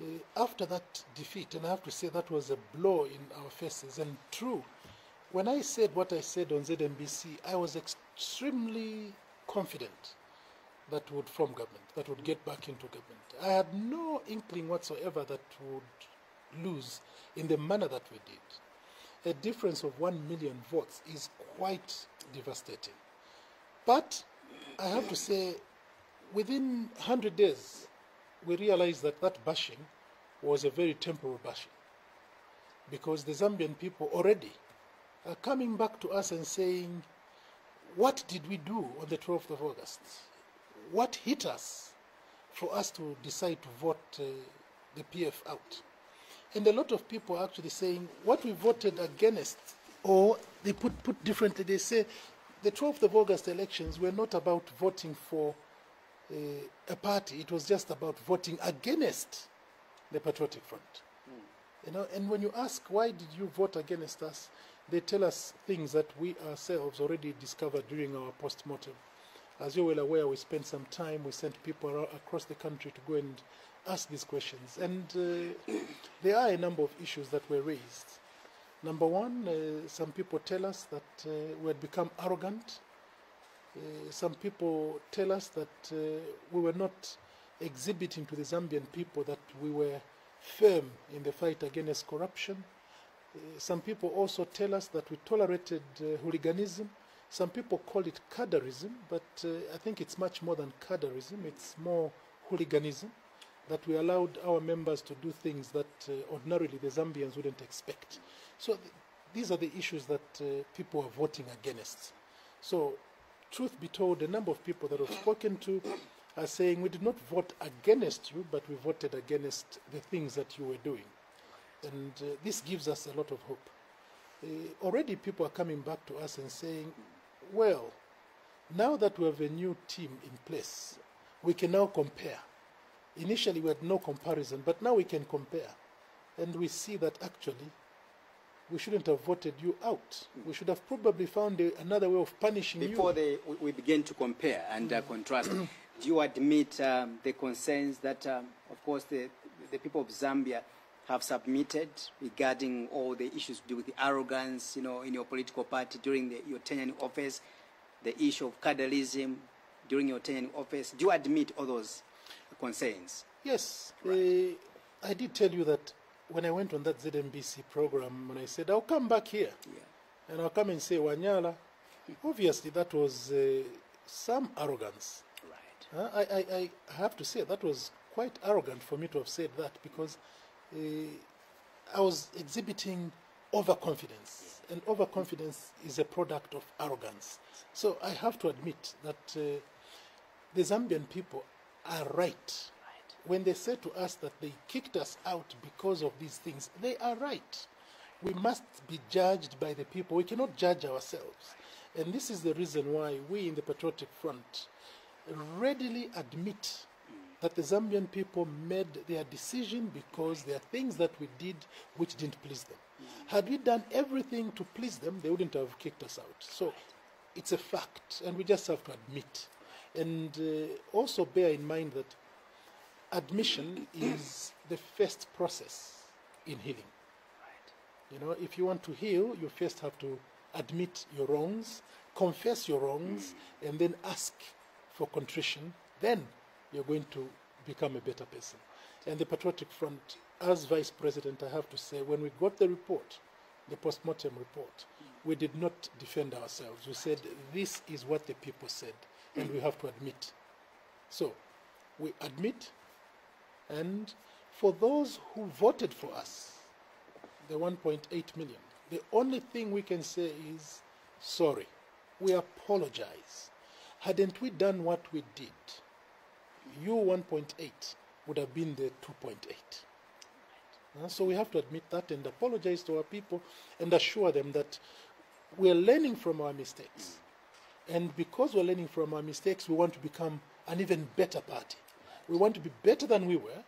Uh, after that defeat, and I have to say that was a blow in our faces, and true, when I said what I said on ZNBC, I was extremely confident that would form government, that would get back into government. I had no inkling whatsoever that would lose in the manner that we did. A difference of one million votes is quite devastating. But I have to say, within 100 days, we realized that that bashing was a very temporal bashing because the Zambian people already are coming back to us and saying, What did we do on the 12th of August? What hit us for us to decide to vote uh, the PF out? And a lot of people are actually saying, What we voted against, or they put, put differently, they say, the 12th of August elections were not about voting for uh, a party, it was just about voting against the Patriotic Front. You know, and when you ask why did you vote against us, they tell us things that we ourselves already discovered during our post-mortem. As you're well aware, we spent some time, we sent people across the country to go and ask these questions. And uh, there are a number of issues that were raised. Number one, uh, some people tell us that uh, we had become arrogant. Uh, some people tell us that uh, we were not exhibiting to the Zambian people that we were firm in the fight against corruption. Uh, some people also tell us that we tolerated uh, hooliganism. Some people call it cadreism, but uh, I think it's much more than cadreism. It's more hooliganism that we allowed our members to do things that ordinarily the Zambians wouldn't expect. So th- these are the issues that people are voting against. So, truth be told, a number of people that I've spoken to are saying we did not vote against you, but we voted against the things that you were doing. And uh, this gives us a lot of hope. Uh, already people are coming back to us and saying, well, now that we have a new team in place, we can now compare. Initially, we had no comparison, but now we can compare. And we see that actually we shouldn't have voted you out. We should have probably found a, another way of punishing Before you. Before we- begin to compare and uh, contrast, do you admit um, the concerns that, um, of course, the, the people of Zambia have submitted regarding all the issues to do with the arrogance, you know, in your political party during the, your tenure in office, the issue of cardalism during your tenure in office? Do you admit all those concerns? Yes, uh, I did tell you that when I went on that ZNBC program, when I said, I'll come back here Yeah. and I'll come and say, Wanyala, obviously that was uh, some arrogance. Right. Uh, I, I, I have to say that was quite arrogant for me to have said that because uh, I was exhibiting overconfidence, and overconfidence is a product of arrogance. So I have to admit that uh, the Zambian people are right. When they say to us that they kicked us out because of these things, they are right. We must be judged by the people. We cannot judge ourselves. And this is the reason why we in the Patriotic Front readily admit that the Zambian people made their decision because there are things that we did which didn't please them. Had we done everything to please them, they wouldn't have kicked us out. So it's a fact, and we just have to admit. And uh, also bear in mind that admission is the first process in healing. Right. You know, if you want to heal, you first have to admit your wrongs, confess your wrongs, mm. and then ask for contrition. Then you're going to become a better person. And the Patriotic Front, as Vice President, I have to say, when we got the report, the post-mortem report, we did not defend ourselves. We said, this is what the people said, and we have to admit. So, we admit, and for those who voted for us, the 1.8 million. The only thing we can say is sorry. We apologize. Hadn't we done what we did, you 1.8 would have been the 2.8. Uh, So we have to admit that and apologize to our people and assure them that we are learning from our mistakes. And because we're learning from our mistakes, we want to become an even better party. We want to be better than we were,